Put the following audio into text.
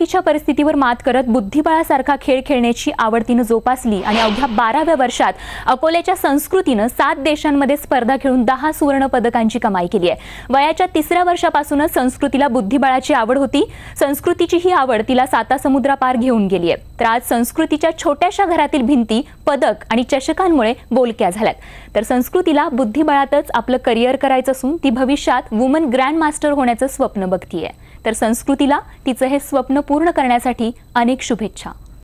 हलाखीच्या परिस्थितीवर मात करत बुद्धिबळासारखा खेळ खेळण्याची आवड तिनं जोपासली आणि अवघ्या बाराव्या वर्षात अकोल्याच्या संस्कृतीनं सात देशांमध्ये स्पर्धा खेळून दहा सुवर्ण पदकांची कमाई केली आहे. वयाच्या तिसऱ्या वर्षापासूनच संस्कृतीला बुद्धिबळाची आवड होती. संस्कृतीची ही आवड तिला साता समुद्रापार घेऊन गेली आहे. तर आज संस्कृतीच्या छोट्याशा घरातील भिंती पदक आणि चषकांमुळे बोलक्या झाल्यात. तर संस्कृतीला बुद्धिबळातच आपलं करिअर करायचं असून ती भविष्यात वुमन ग्रँड मास्टर होण्याचं स्वप्न बघतीये. तर संस्कृतीला तिचं हे स्वप्न पूर्ण करण्यासाठी अनेक शुभेच्छा.